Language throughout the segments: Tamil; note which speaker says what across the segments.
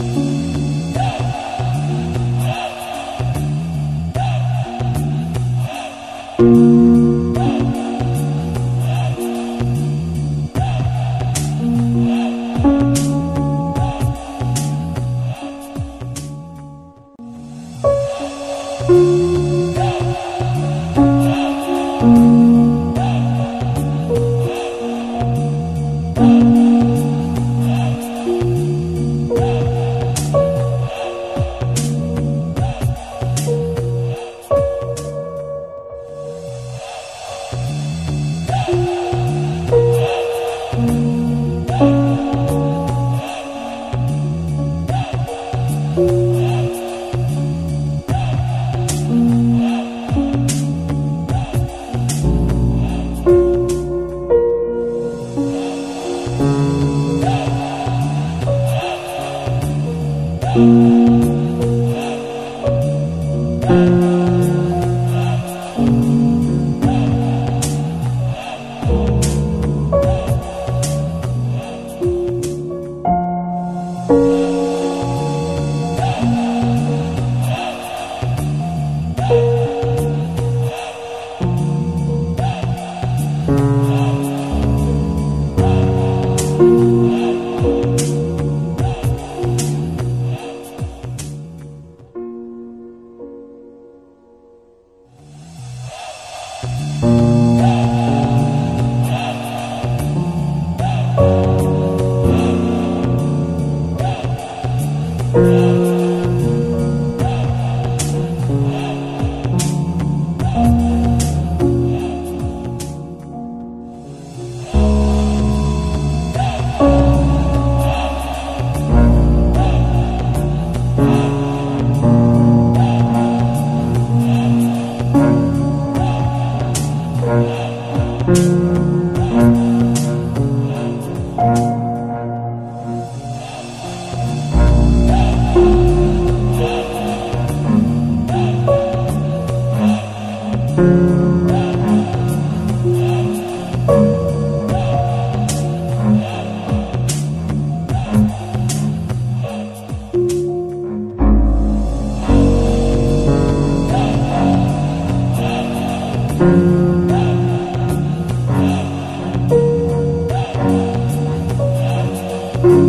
Speaker 1: you thank mm -hmm. you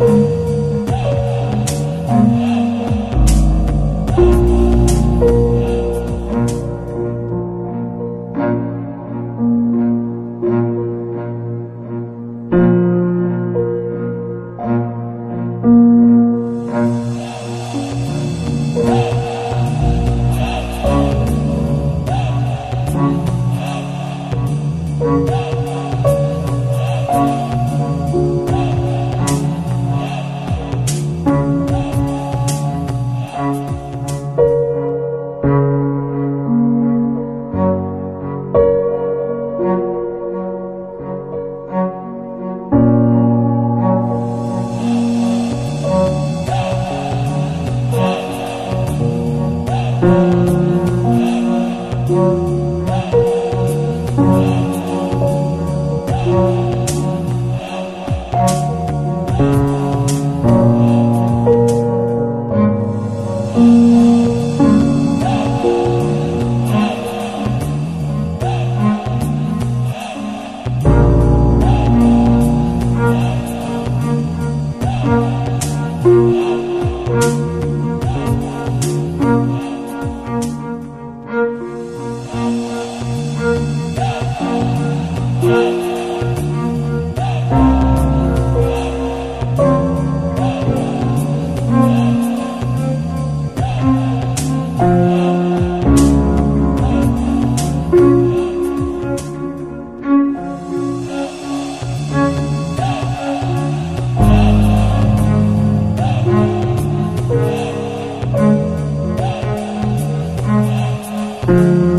Speaker 1: Thank you. Thank you.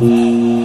Speaker 1: 嗯。